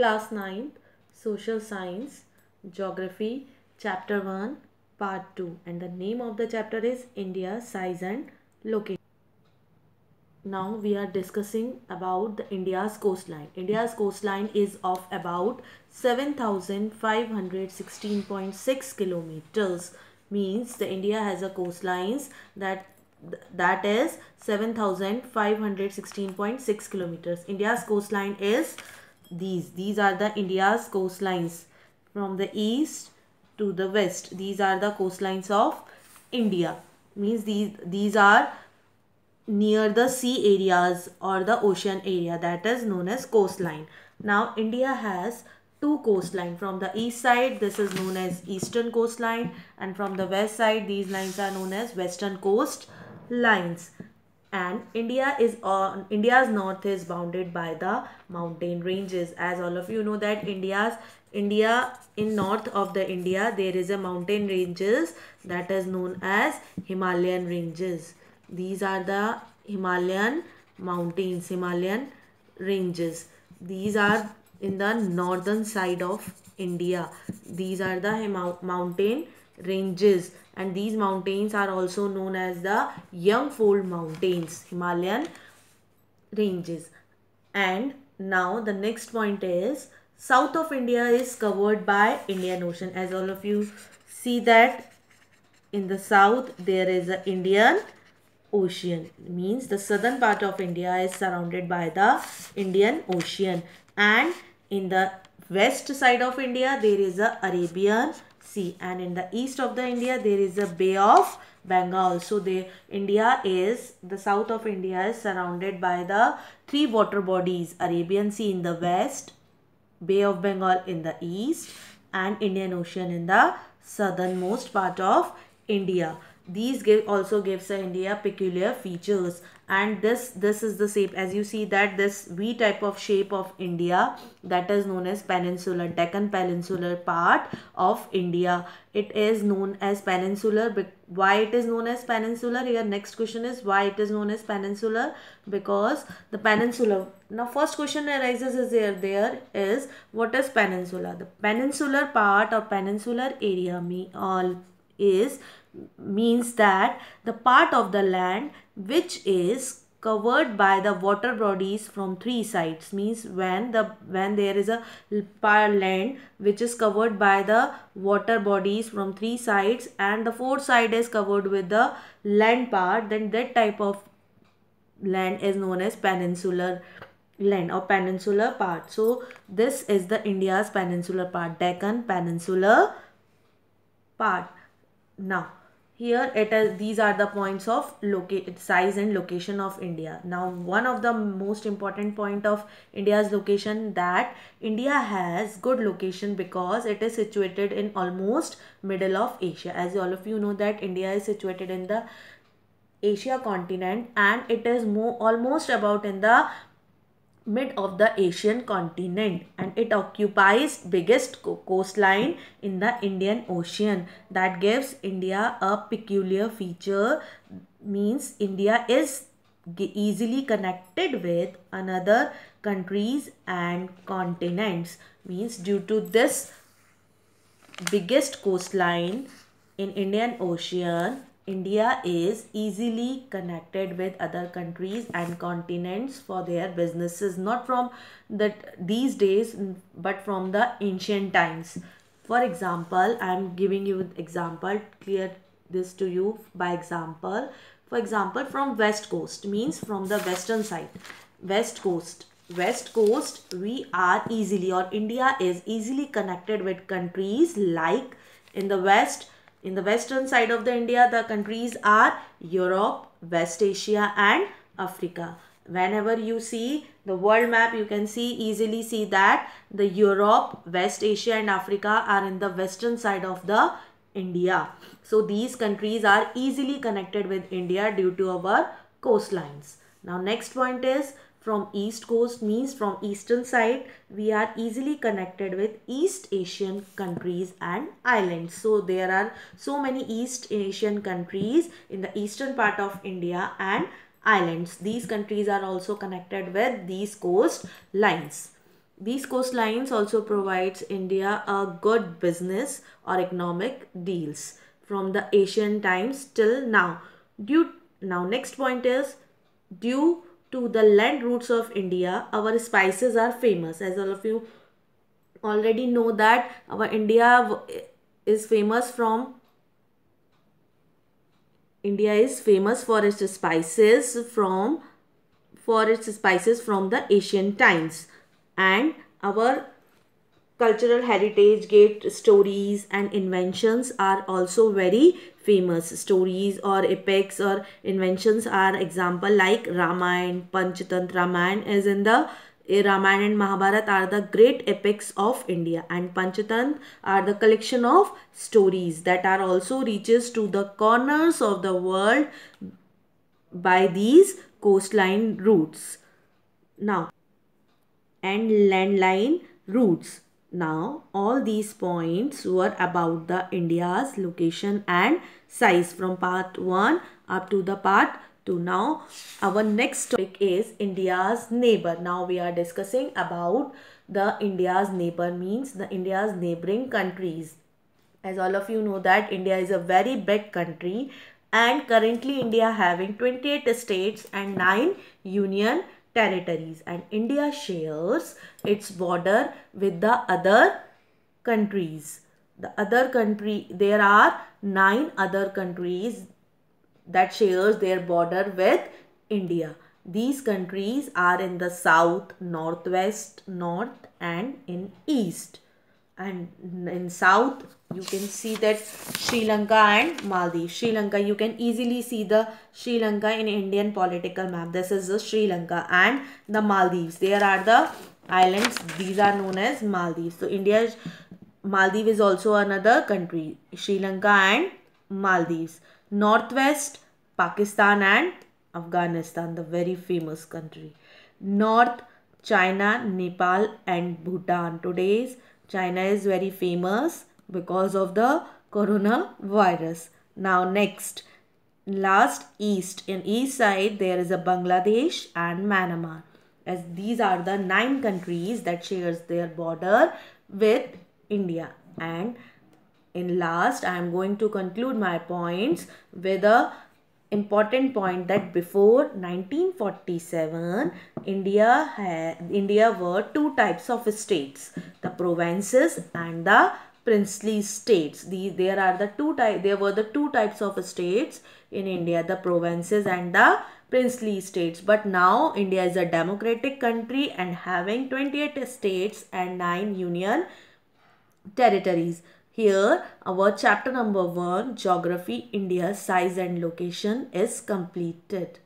Class 9 Social Science Geography Chapter 1 Part 2 and the name of the chapter is India Size and Location. Now we are discussing about the India's coastline. India's coastline is of about 7516.6 kilometers means the India has a coastlines that that is 7516.6 kilometers. India's coastline is these these are the india's coastlines. From the east to the west these are the coastlines of india. Means these these are near the sea areas or the ocean area that is known as coastline. Now india has two coastline. From the east side this is known as eastern coastline and from the west side these lines are known as western coast lines and India is on India's north is bounded by the mountain ranges. As all of you know that India's India in north of the India there is a mountain ranges that is known as Himalayan ranges. These are the Himalayan mountains Himalayan ranges. These are in the northern side of India. These are the mountain ranges and these mountains are also known as the Young Fold Mountains, Himalayan ranges. And now the next point is south of India is covered by Indian Ocean. As all of you see that in the south there is a Indian Ocean. Means the southern part of India is surrounded by the Indian Ocean. And in the west side of India there is a Arabian Sea and in the east of the India there is a Bay of Bengal. So the India is, the south of India is surrounded by the three water bodies Arabian Sea in the west, Bay of Bengal in the east and Indian Ocean in the southernmost part of India. These give also gives India peculiar features. And this this is the shape. As you see that this V type of shape of India that is known as peninsular Deccan peninsular part of India. It is known as peninsular why it is known as peninsular? Here next question is why it is known as peninsular? Because the peninsular now first question arises is there there is what is peninsula the peninsular part or peninsular area me all is means that the part of the land which is covered by the water bodies from three sides. Means when the when there is a land which is covered by the water bodies from three sides and the fourth side is covered with the land part then that type of land is known as peninsular land or peninsular part. So this is the india's peninsular part deccan peninsular part now here it is these are the points of locate size and location of india. Now one of the most important point of india's location that india has good location because it is situated in almost middle of asia. As all of you know that india is situated in the asia continent and it is more almost about in the mid of the Asian continent and it occupies biggest coastline in the Indian Ocean. That gives India a peculiar feature means India is easily connected with another countries and continents. Means due to this biggest coastline in Indian Ocean India is easily connected with other countries and continents for their businesses not from that these days but from the ancient times. For example i am giving you example clear this to you by example. For example from west coast means from the western side. West coast west coast we are easily or india is easily connected with countries like in the west in the western side of the India, the countries are Europe, West Asia and Africa. Whenever you see the world map, you can see easily see that the Europe, West Asia and Africa are in the western side of the India. So these countries are easily connected with India due to our coastlines. Now next point is from east coast means from eastern side we are easily connected with east asian countries and islands. So there are so many east asian countries in the eastern part of india and islands. These countries are also connected with these coast lines. These coastlines also provides India a good business or economic deals from the Asian times till now. Due now next point is due to the land routes of India, our spices are famous. As all of you already know that our India is famous from India is famous for its spices from for its spices from the Asian times and our cultural heritage gate stories and inventions are also very famous stories or epics or inventions are example like Ramayana, Panchatantra Ramayana is in the eh, Ramayana and Mahabharata are the great epics of India and Panchatantra are the collection of stories that are also reaches to the corners of the world by these coastline routes. Now, and landline routes. Now all these points were about the India's location and size from part 1 up to the part 2. Now our next topic is India's neighbor. Now we are discussing about the India's neighbor means the India's neighboring countries. As all of you know that India is a very big country and currently India having 28 states and 9 union territories and India shares its border with the other countries. The other country, there are nine other countries that shares their border with India. These countries are in the south, northwest, north and in east. And in south, you can see that Sri Lanka and Maldives. Sri Lanka, you can easily see the Sri Lanka in Indian political map. This is the Sri Lanka and the Maldives. There are the islands. These are known as Maldives. So India, Maldives is also another country. Sri Lanka and Maldives. Northwest, Pakistan and Afghanistan, the very famous country. North, China, Nepal and Bhutan. Today's China is very famous because of the coronavirus. Now next, last east. In east side there is a Bangladesh and Myanmar as these are the nine countries that shares their border with India and in last I am going to conclude my points with a important point that before 1947 India had India were two types of states the provinces and the princely states. The, there are the two type, there were the two types of states in India, the provinces and the princely states. But now India is a democratic country and having 28 states and 9 union territories. Here our chapter number 1 geography India size and location is completed.